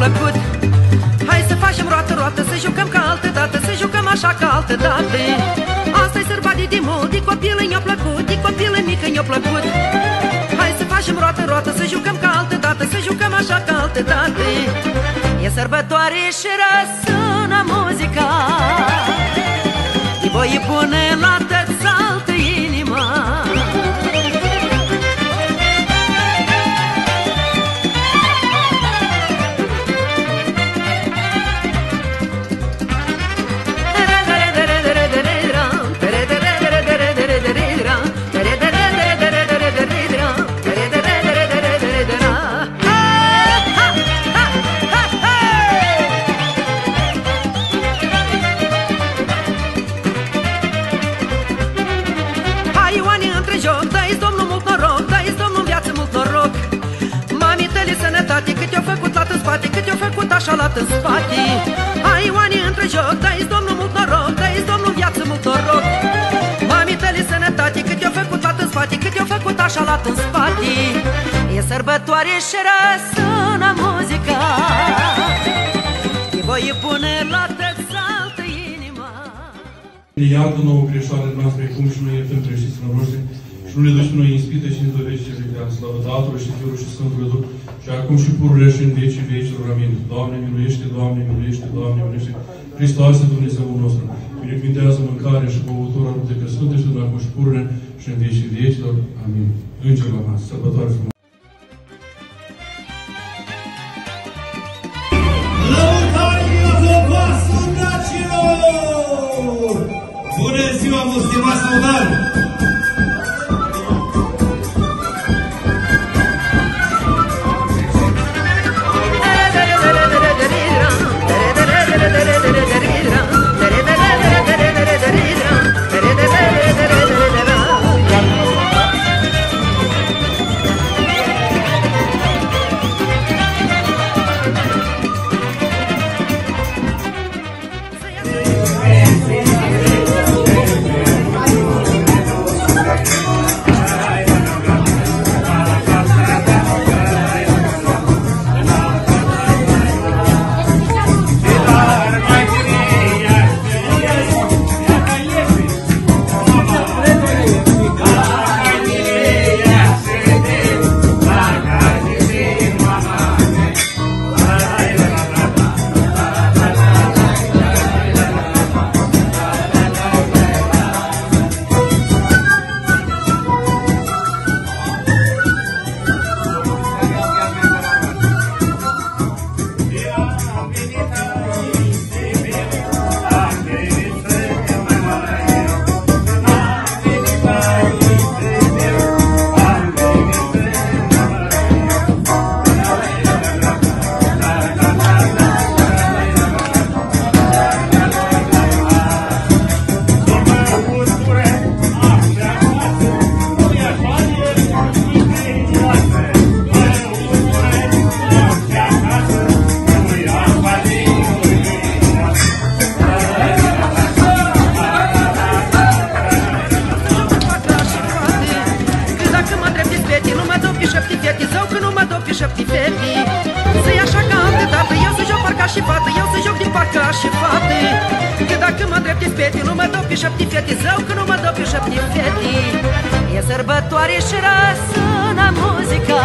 plăcut. Hai să facem roată, roată, să jucăm ca altă dată Să jucăm așa ca altă dată Asta-i sărba de dimul, de copil mi-a plăcut De copil mică mi-a plăcut. Hai să facem roată, roată, să jucăm ca altă dată Să jucăm așa ca altă dată E sărbătoare și răsună muzica. Te voi pune la tățaltă tăi sănătate, cât i-a făcut lat în spate, cât i-a făcut așa lat în spate Hai Ioane între joc, dă-i domnul mult noroc, dă-i domnul în viață mult noroc. Mami tăi sănătate, cât i-a făcut lat în spate, cât i-a făcut așa lat în spate E sărbătoare și răsună muzica. Te voi pune la tățaltă inima Ne iartă nouă greșoarele noastre, cum și noi iertăm greșiților noștri, și nu ne duci noi în ispită și ne dovești ce vrea, slavă Tatălui și Fiului și Sfântului Duh, și acum și pururea și în vecii vecilor. Amin. Doamne, miluiește, Doamne, miluiește, Doamne, miluiește. Hristoase, Dumnezeul nostru, binecuvintează mâncarea și băutura de că Sfântă și acum și pururea și în vecii vecilor. Amin. Înger la masă, sărbătoare frumoasă. Lăutare Dumnezeu voastră, dragilor! Bună ziua, mă, stimați lăutari! Mă dau pe șapte fete Să-i așa ca altă dată Eu să joc parca și fată Eu să joc din parca și fată. Că dacă mă îndrept fete, nu mă dau pe șapte fete Zău că nu mă dau pe șapte fete E sărbătoare și răsună muzica